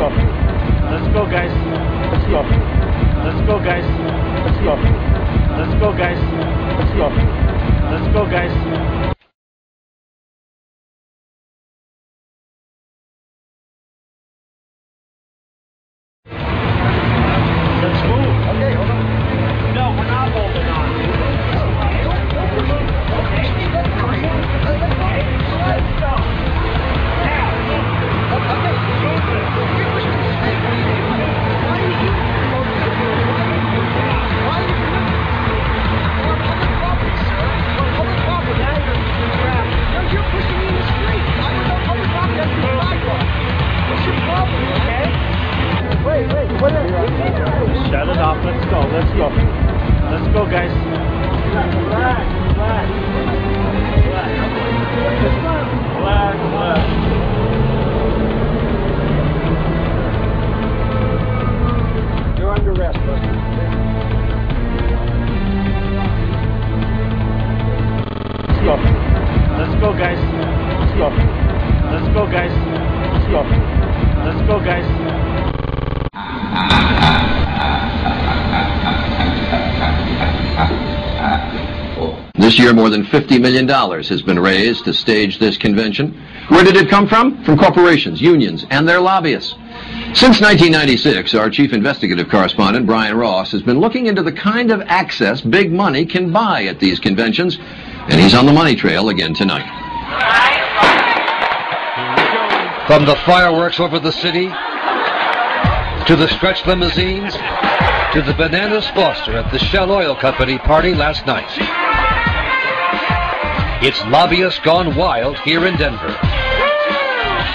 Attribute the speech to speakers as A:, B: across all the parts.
A: go. Let's go, guys. Let's go. Let's go, guys. Let's go. Let's go, guys. Let's go. Let's go, guys. Guys. Relax. Relax. Relax. Relax. You're under arrest, Let's go. Let's go, guys. Let's go. Let's go, guys. Let's go. Let's go, guys.
B: This year, more than $50 million has been raised to stage this convention. Where did it come from? From corporations, unions, and their lobbyists. Since 1996, our chief investigative correspondent, Brian Ross, has been looking into the kind of access big money can buy at these conventions, and he's on the money trail again tonight.
C: From the fireworks over the city, to the stretch limousines, to the bananas Foster at the Shell Oil Company party last night. It's lobbyists gone wild here in Denver.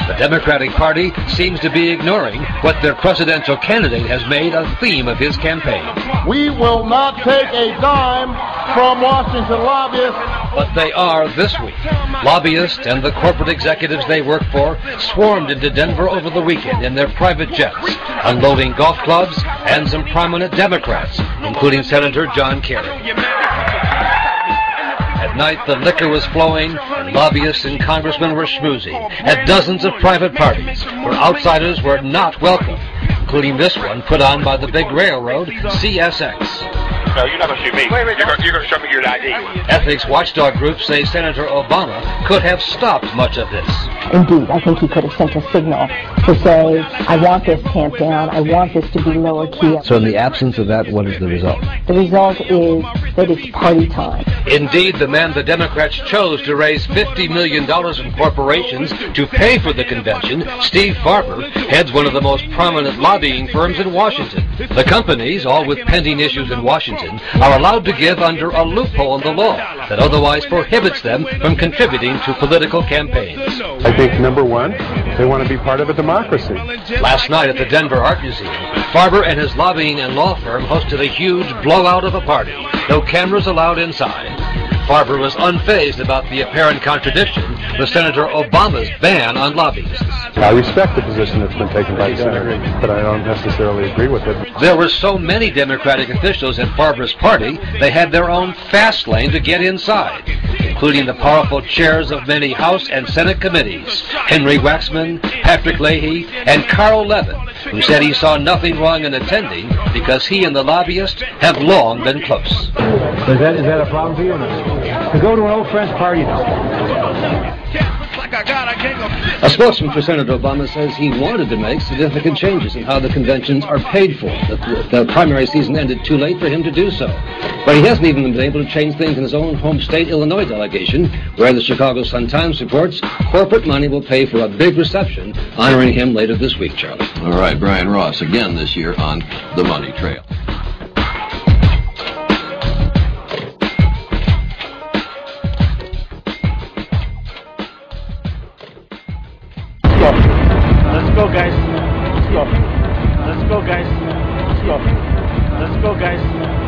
C: The Democratic Party seems to be ignoring what their presidential candidate has made a theme of his campaign.
D: We will not take a dime from Washington lobbyists.
C: But they are this week. Lobbyists and the corporate executives they work for swarmed into Denver over the weekend in their private jets, unloading golf clubs and some prominent Democrats, including Senator John Kerry. At night, the liquor was flowing, and lobbyists and congressmen were schmoozing at dozens of private parties where outsiders were not welcome, including this one put on by the big railroad, CSX.
E: No, you're not going to shoot me. Wait, wait, You're going to show me your ID.
C: Ethics watchdog groups say Senator Obama could have stopped much of this.
F: Indeed, I think he could have sent a signal to say, I want this tamped down, I want this to be lower key.
G: So in the absence of that, what is the result?
F: The result is that it's party time.
C: Indeed, the man the Democrats chose to raise $50 million from corporations to pay for the convention, Steve Farber, heads one of the most prominent lobbying firms in Washington. The companies, all with pending issues in Washington, are allowed to give under a loophole in the law that otherwise prohibits them from contributing to political campaigns.
H: I think number one, they want to be part of a democracy.
C: Last night at the Denver Art Museum, Farber and his lobbying and law firm hosted a huge blowout of a party. No cameras allowed inside. Farber was unfazed about the apparent contradiction with Senator Obama's ban on lobbyists.
H: I respect the position that's been taken by the senator, but I don't necessarily agree with it.
C: There were so many Democratic officials at Farber's party, they had their own fast lane to get inside, including the powerful chairs of many House and Senate committees, Henry Waxman, Patrick Leahy, and Carl Levin, who said he saw nothing wrong in attending because he and the lobbyist have long been close.
G: Is that, is that a problem for you? To go to an old friend's party now.
I: A spokesman for Senator Obama says he wanted to make significant changes in how the conventions are paid for. The, the primary season ended too late for him to do so. But he hasn't even been able to change things in his own home state, Illinois delegation, where the Chicago Sun-Times reports corporate money will pay for a big reception honoring him later this week, Charlie.
B: All right, Brian Ross again this year on the money trail.
A: Go. Let's go, guys. Let's go. Let's go, guys.